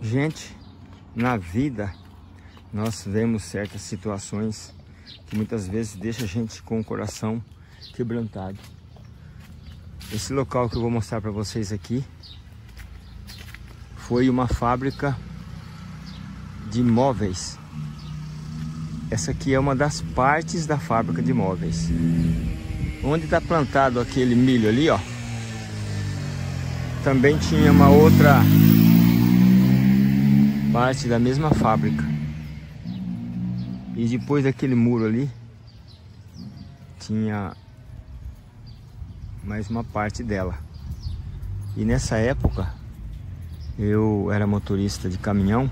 Gente, na vida nós vemos certas situações que muitas vezes deixa a gente com o coração quebrantado. Esse local que eu vou mostrar para vocês aqui foi uma fábrica de móveis. Essa aqui é uma das partes da fábrica de móveis. Onde está plantado aquele milho ali, ó. Também tinha uma outra parte da mesma fábrica. E depois daquele muro ali, tinha mais uma parte dela. E nessa época, eu era motorista de caminhão,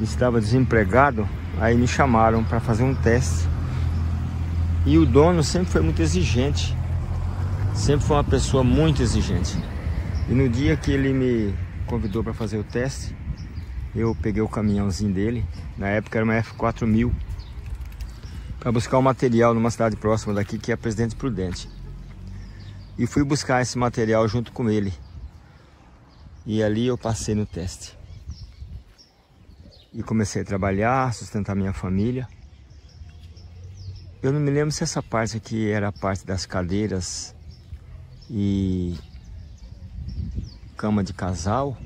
estava desempregado, aí me chamaram para fazer um teste. E o dono sempre foi muito exigente, sempre foi uma pessoa muito exigente. E no dia que ele me convidou para fazer o teste, eu peguei o caminhãozinho dele, na época era uma F4000, para buscar o um material numa cidade próxima daqui, que é Presidente Prudente. E fui buscar esse material junto com ele. E ali eu passei no teste. E comecei a trabalhar, sustentar minha família. Eu não me lembro se essa parte aqui era a parte das cadeiras e cama de casal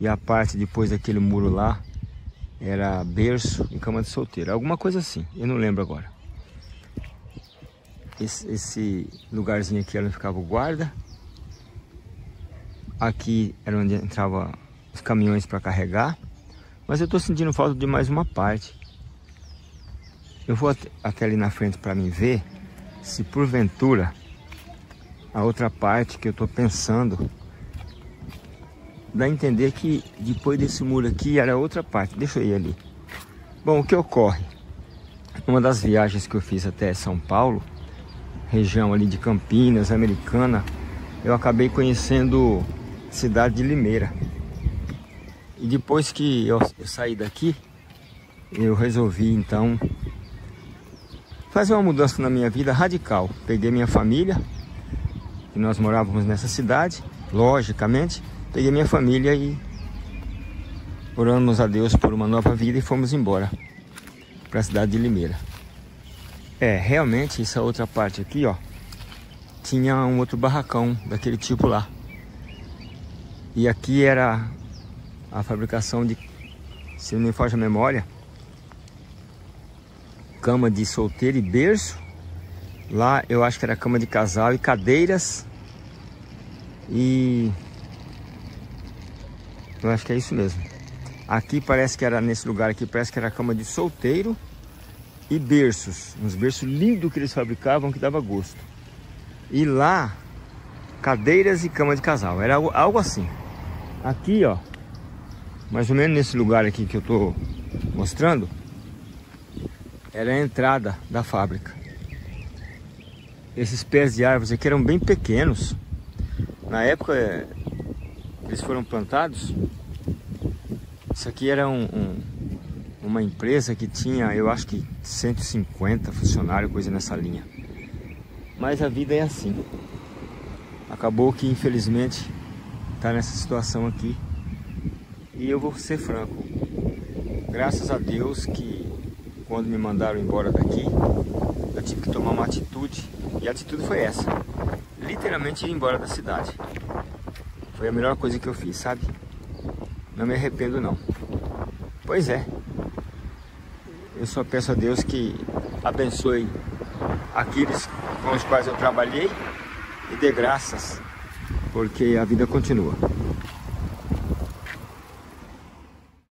e a parte depois daquele muro lá era berço e cama de solteiro. Alguma coisa assim, eu não lembro agora. Esse, esse lugarzinho aqui era onde ficava o guarda. Aqui era onde entrava os caminhões para carregar. Mas eu estou sentindo falta de mais uma parte. Eu vou até, ali na frente para me ver se porventura a outra parte que eu estou pensando dá a entender que depois desse muro aqui era outra parte. Deixa eu ir ali. Bom, o que ocorre? Uma das viagens que eu fiz até São Paulo, região ali de Campinas, Americana, eu acabei conhecendo a cidade de Limeira. E depois que eu, eu saí daqui, eu resolvi então fazer uma mudança na minha vida radical. Peguei minha família, que nós morávamos nessa cidade, logicamente, Peguei minha família e oramos a Deus por uma nova vida e fomos embora para a cidade de Limeira. É, realmente essa outra parte aqui, ó, tinha um outro barracão daquele tipo lá. E aqui era a fabricação de, se não me foge a memória, cama de solteiro e berço. Lá eu acho que era cama de casal e cadeiras e eu acho que é isso mesmo. Aqui parece que era, nesse lugar aqui, parece que era cama de solteiro e berços. Uns berços lindos que eles fabricavam que dava gosto. E lá, cadeiras e cama de casal. Era algo assim. Aqui, ó, mais ou menos nesse lugar aqui que eu tô mostrando, era a entrada da fábrica. Esses pés de árvores aqui eram bem pequenos. Na época eles foram plantados. Isso aqui era um, um, uma empresa que tinha, eu acho que 150 funcionários, coisa nessa linha. Mas a vida é assim. Acabou que infelizmente está nessa situação aqui. E eu vou ser franco. Graças a Deus que quando me mandaram embora daqui, eu tive que tomar uma atitude. E a atitude foi essa. Literalmente ir embora da cidade. Foi a melhor coisa que eu fiz, sabe? Não me arrependo não. Pois é. Eu só peço a Deus que abençoe aqueles com os quais eu trabalhei e dê graças, porque a vida continua.